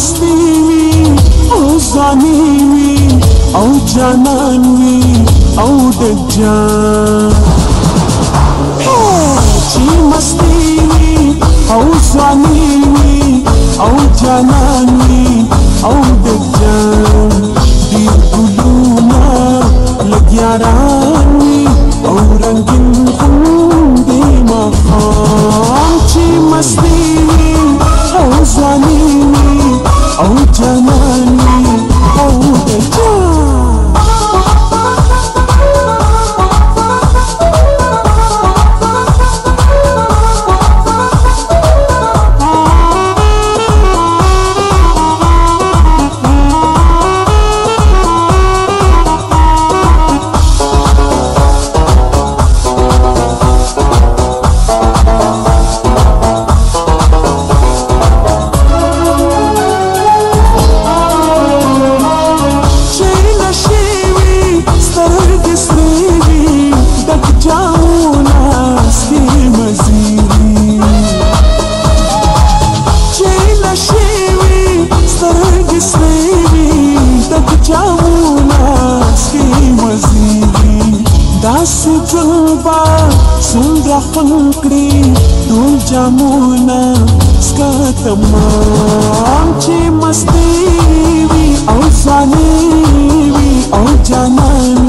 حسني او زميمي او جناني او دجان حاجي مستيني او زميمي او جناني او دجان دي قلونا لك يا رب د چاونه سپي وزيږي دا سجلبا څومره خپل کړي ټول جامونه سکاته ما چې مستي وي او ځاني وي او جانان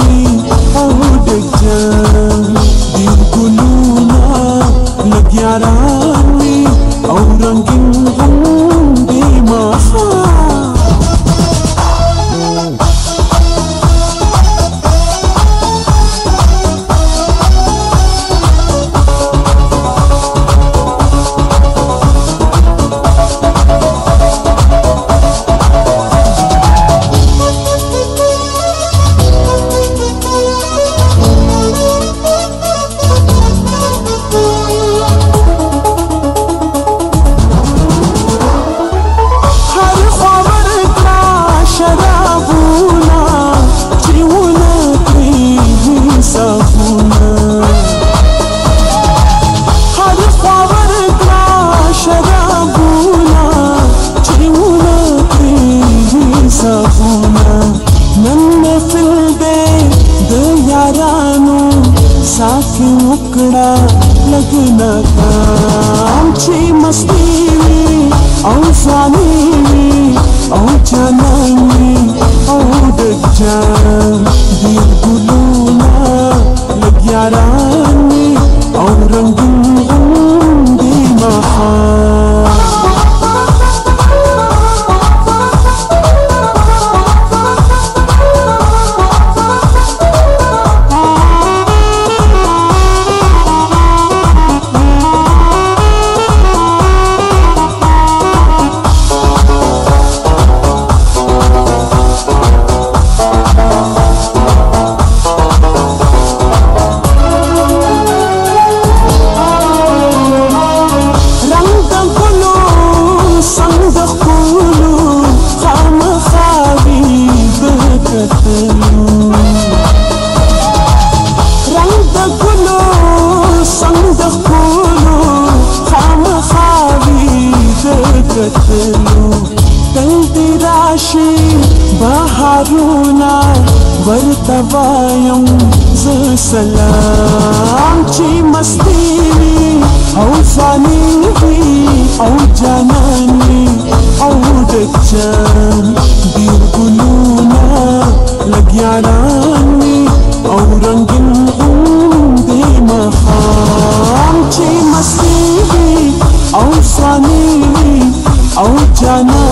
نن محفل دې د یارانو صافي وکړه لګنا کام چې مستی وي او ځاني وي او جاناني او د جان دې ګلونه لګ یارانو रख लूं राशि बहारूना वर्तवायं सलाम मस्ती मस्तीनी औ फानीही औ जानानी औ दच्चान बीर गुलूना लग्याना Mama